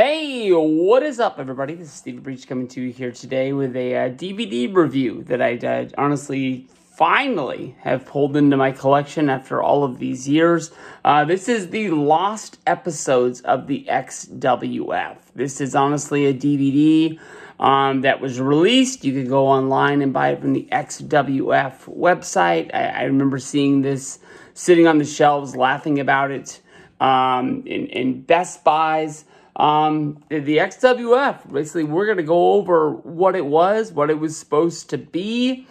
Hey, what is up, everybody? This is Steve Breech coming to you here today with a uh, DVD review that I uh, honestly finally have pulled into my collection after all of these years. Uh, this is the lost episodes of the XWF. This is honestly a DVD um, that was released. You could go online and buy it from the XWF website. I, I remember seeing this sitting on the shelves, laughing about it um, in, in Best Buys. Um, the, XWF, basically, we're going to go over what it was, what it was supposed to be,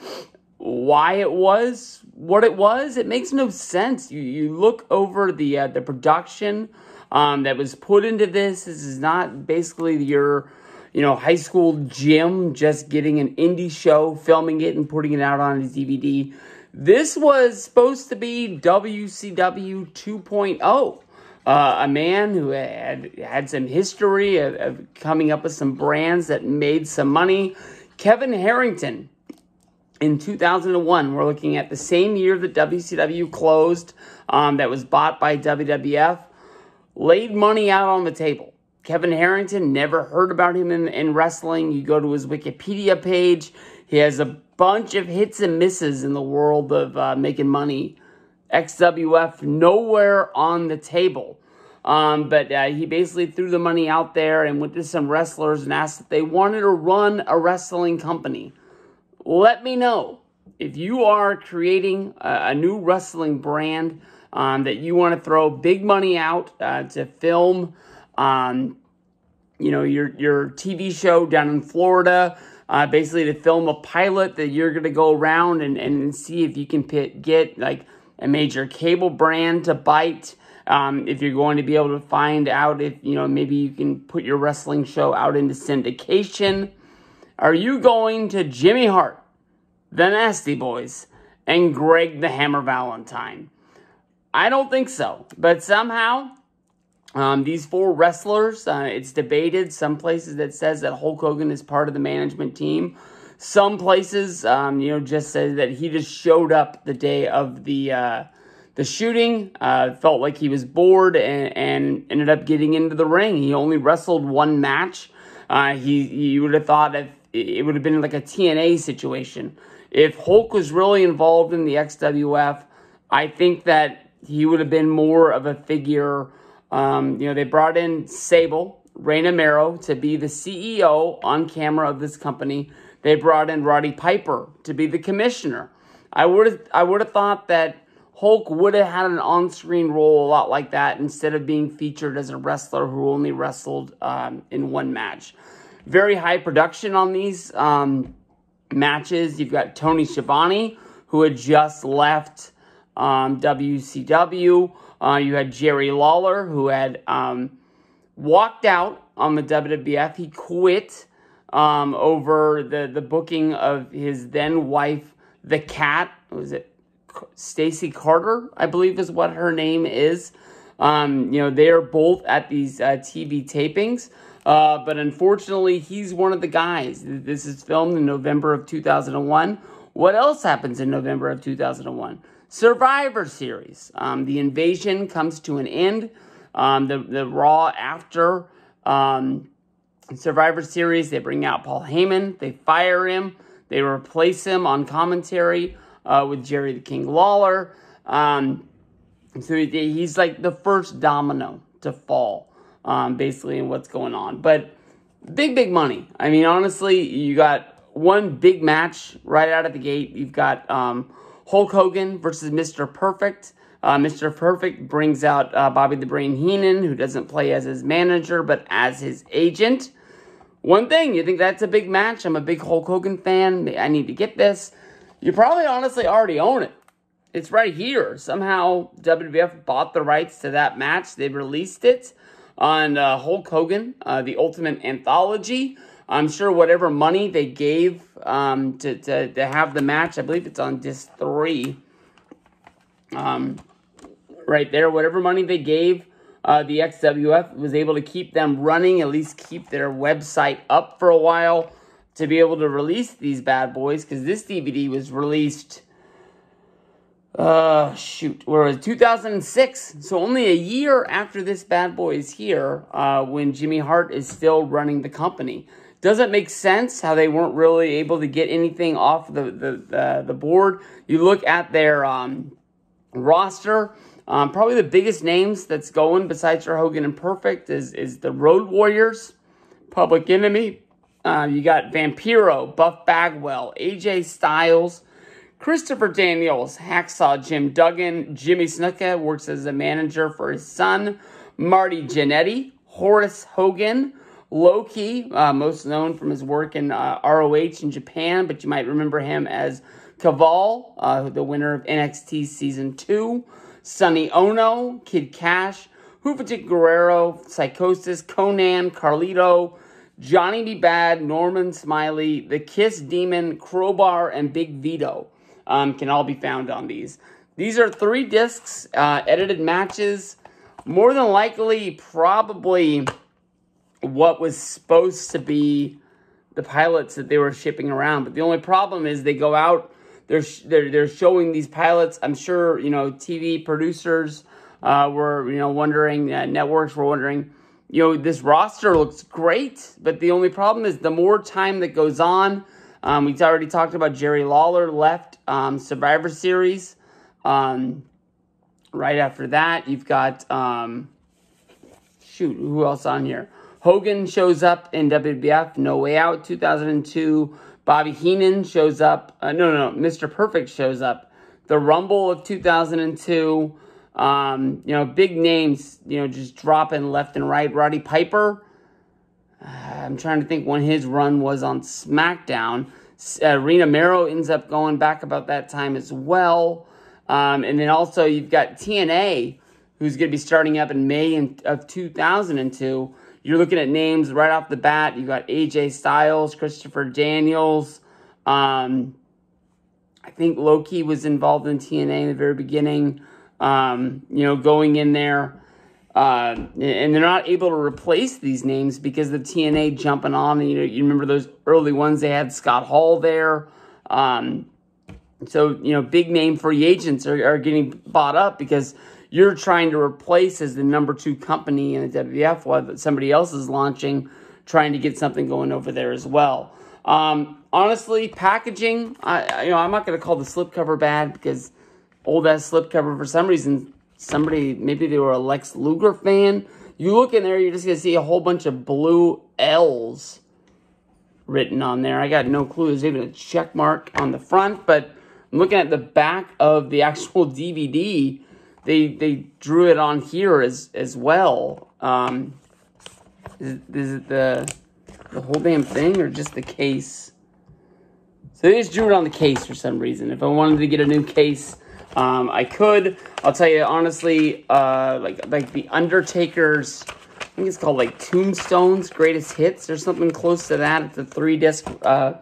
why it was what it was. It makes no sense. You, you look over the, uh, the production um, that was put into this. This is not basically your, you know, high school gym just getting an indie show, filming it, and putting it out on a DVD. This was supposed to be WCW 2.0 uh, a man who had had some history of, of, coming up with some brands that made some money. Kevin Harrington in 2001, we're looking at the same year that WCW closed, um, that was bought by WWF, laid money out on the table. Kevin Harrington, never heard about him in, in wrestling. You go to his Wikipedia page, he has a bunch of hits and misses in the world of uh, making money. XWF nowhere on the table. Um, but uh, he basically threw the money out there and went to some wrestlers and asked if they wanted to run a wrestling company. Let me know if you are creating a, a new wrestling brand um, that you want to throw big money out uh, to film. Um, you know your your TV show down in Florida, uh, basically to film a pilot that you're going to go around and, and see if you can pit, get like a major cable brand to bite. Um, if you're going to be able to find out if, you know, maybe you can put your wrestling show out into syndication. Are you going to Jimmy Hart, the Nasty Boys, and Greg the Hammer Valentine? I don't think so. But somehow, um, these four wrestlers, uh, it's debated. Some places that says that Hulk Hogan is part of the management team. Some places, um, you know, just said that he just showed up the day of the uh, the shooting. Uh, felt like he was bored and, and, ended up getting into the ring. He only wrestled one match. Uh, he you would have thought if it would have been like a TNA situation. If Hulk was really involved in the XWF, I think that he would have been more of a figure. Um, you know, they brought in Sable, Rena Mero, to be the CEO on camera of this company. They brought in Roddy Piper to be the commissioner. I would I would have thought that Hulk would have had an on-screen role a lot like that instead of being featured as a wrestler who only wrestled um, in one match. Very high production on these um, matches. You've got Tony Schiavone, who had just left um, WCW. Uh, you had Jerry Lawler, who had um, walked out on the WWF. He quit um, over the, the booking of his then wife, the Kat. Was it Stacy Carter? I believe is what her name is. Um, you know, they are both at these uh, TV tapings. Uh, but unfortunately, he's one of the guys. This is filmed in November of 2001. What else happens in November of 2001? Survivor Series. Um, the invasion comes to an end. Um, the, the Raw after um, Survivor Series, they bring out Paul Heyman, they fire him, they replace him on commentary uh, with Jerry the King Lawler. Um, so he's like the first domino to fall, um, basically, in what's going on. But big, big money. I mean, honestly, you got one big match right out of the gate. You've got um, Hulk Hogan versus Mr. Perfect. Uh, Mr. Perfect brings out uh, Bobby the Brain Heenan, who doesn't play as his manager, but as his agent. One thing, you think that's a big match? I'm a big Hulk Hogan fan. I need to get this. You probably honestly already own it. It's right here. Somehow WWF bought the rights to that match. They released it on uh, Hulk Hogan, uh, the Ultimate Anthology. I'm sure whatever money they gave um, to, to, to have the match, I believe it's on disc three. Um, right there, whatever money they gave uh, the XWF was able to keep them running, at least keep their website up for a while to be able to release these bad boys because this DVD was released uh, shoot, where was it? 2006. So only a year after this bad boy is here, uh, when Jimmy Hart is still running the company. Doesn't make sense how they weren't really able to get anything off the the the, the board. You look at their um, roster. Um, probably the biggest names that's going besides your Hogan and Perfect is is the Road Warriors, Public Enemy. Uh, you got Vampiro, Buff Bagwell, AJ Styles, Christopher Daniels, Hacksaw Jim Duggan, Jimmy Snuka works as a manager for his son, Marty Jannetty, Horace Hogan, Low Ki, uh, most known from his work in uh, ROH in Japan, but you might remember him as Kaval, uh, the winner of NXT Season 2, Sonny Onoo, Kid Cash, Juventud Guerrero, Psychosis, Konnan, Carlito, Johnny B. Bad, Norman Smiley, The Kiss Demon, Crowbar, and Big Vito um, can all be found on these. These are three discs, uh, edited matches. More than likely, probably what was supposed to be the pilots that they were shipping around. But the only problem is they go out, they're they're, they're showing these pilots. I'm sure you know TV producers uh, were you know wondering, uh, networks were wondering, you know this roster looks great, but the only problem is the more time that goes on. Um, we've already talked about Jerry Lawler left um, Survivor Series. Um, right after that, you've got um, shoot, who else on here? Hogan shows up in WWF No Way Out 2002. Bobby Heenan shows up. Uh, no, no, no. Mr. Perfect shows up. The Rumble of 2002. Um, you know, big names, you know, just dropping left and right. Roddy Piper. Uh, I'm trying to think when his run was on SmackDown. Uh, Rena Mero ends up going back about that time as well. Um, and then also you've got TNA, who's going to be starting up in May in, of 2002. You're looking at names right off the bat. You got AJ Styles, Christopher Daniels. Um, I think Low Ki was involved in TNA in the very beginning. Um, you know, going in there. Uh, and they're not able to replace these names because the TNA jumping on. You know, you remember those early ones. They had Scott Hall there. Um, so you know, big name free agents are, are getting bought up because you're trying to replace as the number two company in the WWF while somebody else is launching, trying to get something going over there as well. Um, honestly, packaging, I you know I'm not going to call the slipcover bad because old ass slipcover for some reason somebody maybe they were a Lex Luger fan. You look in there, you're just gonna see a whole bunch of blue L's written on there. I got no clue. There's even a check mark on the front, but I'm looking at the back of the actual DVD they they drew it on here as as well. Um, is, is it the the whole damn thing or just the case? So they just drew it on the case for some reason. If I wanted to get a new case, um, I could. I'll tell you honestly, uh, like like the Undertaker's, I think it's called like Tombstones Greatest Hits or something close to that. It's a three disc uh,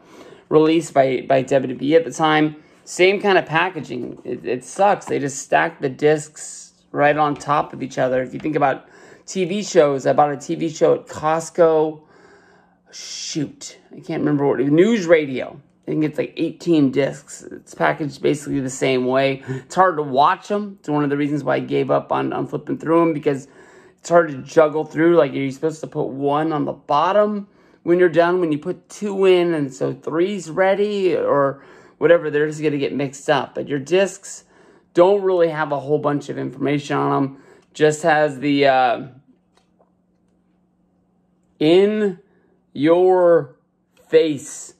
release by by WWE at the time. Same kind of packaging. It, it sucks. They just stack the discs right on top of each other. If you think about TV shows, I bought a TV show at Costco. Shoot, I can't remember what. News Radio. I think it's like 18 discs. It's packaged basically the same way. It's hard to watch them. It's one of the reasons why I gave up on, on flipping through them because it's hard to juggle through. Like, you're supposed to put one on the bottom when you're done, when you put two in, and so three's ready, or whatever, they're just going to get mixed up. But your discs don't really have a whole bunch of information on them. Just has the uh, in your face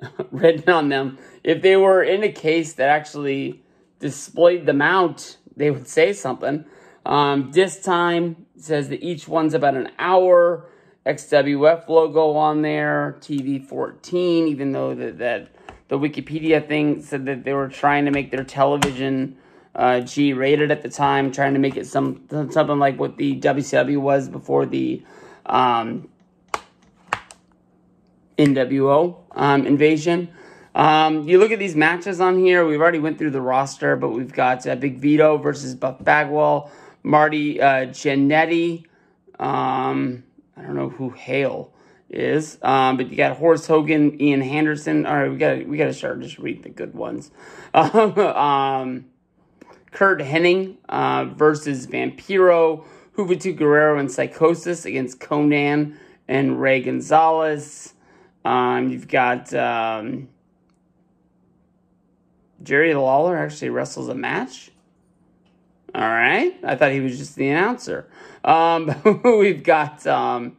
written on them. If they were in a case that actually displayed the mount, they would say something. Um, disc time says that each one's about an hour. XWF logo on there, TV 14, even though that, that the Wikipedia thing said that they were trying to make their television uh, G rated at the time, trying to make it some something like what the WCW was before the um, NWO um, invasion. Um, you look at these matches on here. We've already went through the roster, but we've got uh, Big Vito versus Buff Bagwell, Marty uh. Um, I don't know who Hale is. Um, but you got Horace Hogan, Ian Henderson. All right, we got we got to start just reading the good ones. um, Curt Hennig uh, versus Vampiro, Juventud Guerrero and Psychosis against Konnan and Ray Gonzalez. Um, you've got um, Jerry Lawler actually wrestles a match. All right. I thought he was just the announcer. Um, we've got um,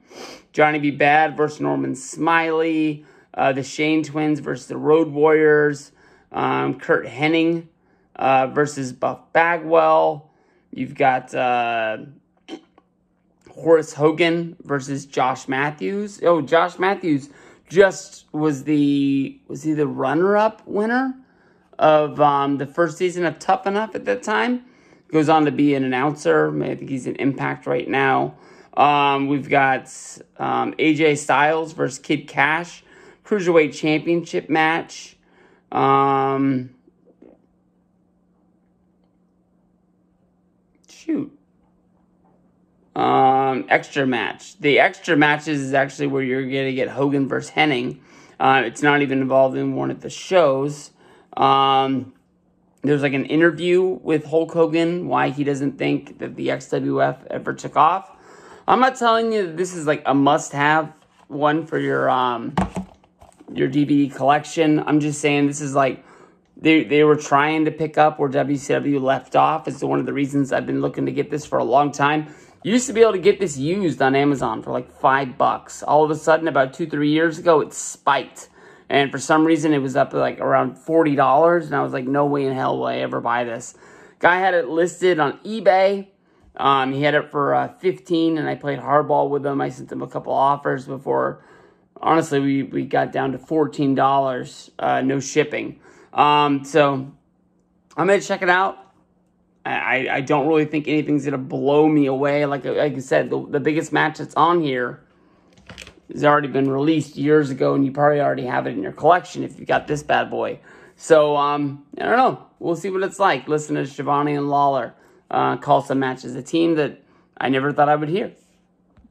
Johnny B. Bad versus Norman Smiley. Uh, the Shane Twins versus the Road Warriors. Um, Curt Hennig uh, versus Buff Bagwell. You've got uh, Horace Hogan versus Josh Matthews. Oh, Josh Matthews just was the was he the runner up winner of um, the first season of Tough Enough at that time. Goes on to be an announcer. I think he's in Impact right now. Um, we've got um, AJ Styles versus Kid Cash, Cruiserweight Championship match. Um, shoot. Um, extra match. The extra matches is actually where you're going to get Hogan versus Hennig. Uh, it's not even involved in one of the shows. Um, there's like an interview with Hulk Hogan why he doesn't think that the XWF ever took off. I'm not telling you this is like a must-have one for your um your DVD collection. I'm just saying this is like they they were trying to pick up where WCW left off. It's one of the reasons I've been looking to get this for a long time. You used to be able to get this used on Amazon for like five bucks. All of a sudden, about two three years ago, it spiked and for some reason, it was up like around $40. And I was like, no way in hell will I ever buy this. Guy had it listed on eBay. Um, he had it for uh, 15 and I played hardball with him. I sent him a couple offers before. Honestly, we, we got down to $14, uh, no shipping. Um, so I'm going to check it out. I, I don't really think anything's going to blow me away. Like, like I said, the, the biggest match that's on here has already been released years ago, and you probably already have it in your collection if you got this bad boy. So, um, I don't know. We'll see what it's like. Listen to Schiavone and Lawler uh, call some matches. A team that I never thought I would hear.